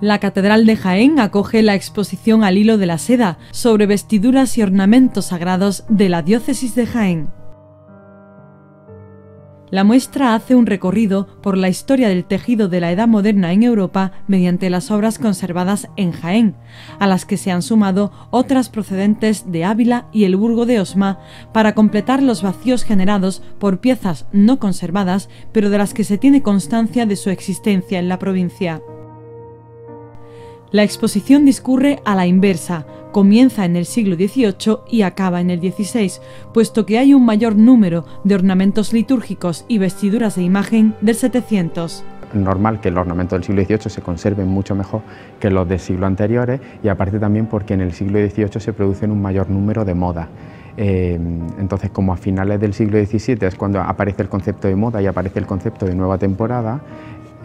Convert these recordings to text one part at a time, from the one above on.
La Catedral de Jaén acoge la exposición al hilo de la seda sobre vestiduras y ornamentos sagrados de la diócesis de Jaén. La muestra hace un recorrido por la historia del tejido de la Edad Moderna en Europa mediante las obras conservadas en Jaén, a las que se han sumado otras procedentes de Ávila y el Burgo de Osma para completar los vacíos generados por piezas no conservadas, pero de las que se tiene constancia de su existencia en la provincia. La exposición discurre a la inversa, comienza en el siglo XVIII y acaba en el XVI, puesto que hay un mayor número de ornamentos litúrgicos y vestiduras de imagen del 700 normal que los ornamentos del siglo XVIII se conserven mucho mejor que los de siglos anteriores y aparte también porque en el siglo XVIII se producen un mayor número de modas. Eh, entonces, como a finales del siglo XVII es cuando aparece el concepto de moda y aparece el concepto de nueva temporada,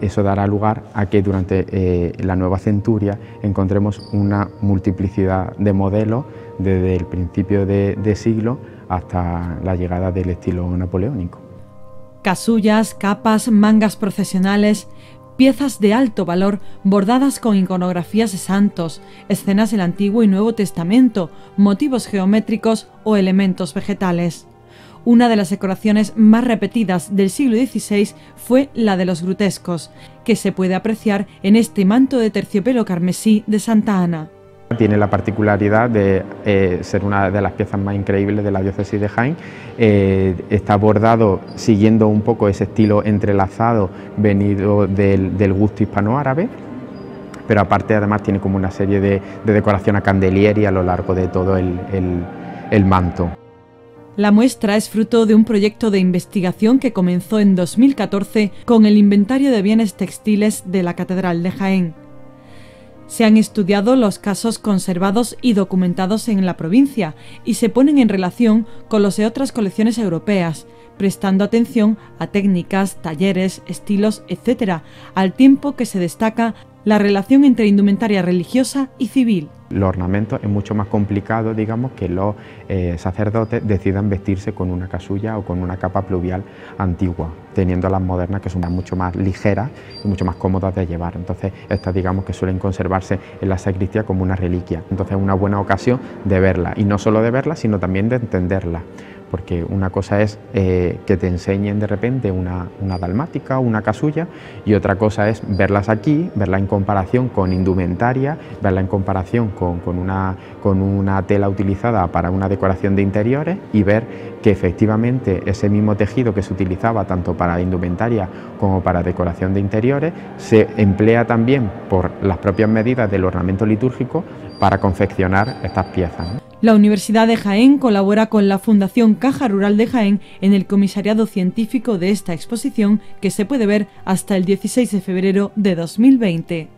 eso dará lugar a que durante eh, la nueva centuria encontremos una multiplicidad de modelos desde el principio de, de siglo hasta la llegada del estilo napoleónico. Casullas, capas, mangas procesionales, piezas de alto valor bordadas con iconografías de santos, escenas del Antiguo y Nuevo Testamento, motivos geométricos o elementos vegetales. Una de las decoraciones más repetidas del siglo XVI fue la de los grutescos, que se puede apreciar en este manto de terciopelo carmesí de Santa Ana. Tiene la particularidad de eh, ser una de las piezas más increíbles de la diócesis de Jaén. Eh, está bordado siguiendo un poco ese estilo entrelazado venido del, gusto hispano-árabe, pero aparte además tiene como una serie de, decoración a candelieri a lo largo de todo el manto. La muestra es fruto de un proyecto de investigación que comenzó en 2014 con el inventario de bienes textiles de la Catedral de Jaén. Se han estudiado los casos conservados y documentados en la provincia y se ponen en relación con los de otras colecciones europeas, prestando atención a técnicas, talleres, estilos, etc., al tiempo que se destaca la relación entre indumentaria religiosa y civil. Los ornamentos es mucho más complicado, digamos, que los eh, sacerdotes decidan vestirse con una casulla o con una capa pluvial antigua, teniendo las modernas que son mucho más ligeras y mucho más cómodas de llevar. Entonces, estas, digamos, que suelen conservarse en la sacristía como una reliquia. Entonces, es una buena ocasión de verla, y no solo de verla, sino también de entenderla porque una cosa es eh, que te enseñen de repente una, dalmática o una casulla y otra cosa es verlas aquí, verla en comparación con indumentaria, verla en comparación con, una, con una tela utilizada para una decoración de interiores y ver que efectivamente ese mismo tejido que se utilizaba tanto para indumentaria como para decoración de interiores se emplea también por las propias medidas del ornamento litúrgico para confeccionar estas piezas. La Universidad de Jaén colabora con la Fundación Caja Rural de Jaén en el comisariado científico de esta exposición que se puede ver hasta el 16 de febrero de 2020.